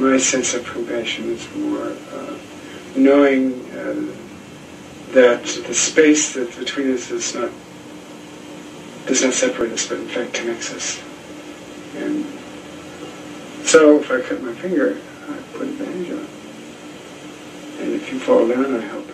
my sense of compassion is more uh, knowing uh, that the space that between us is not does not separate us, but in fact connects us. And so, if I cut my finger, I put a bandage on. And if you fall down, I help